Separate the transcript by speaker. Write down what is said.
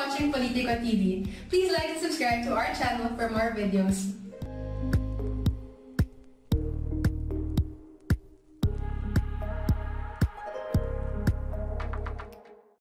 Speaker 1: watching Politico TV. Please like and subscribe to our channel for more videos.